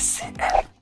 Yes.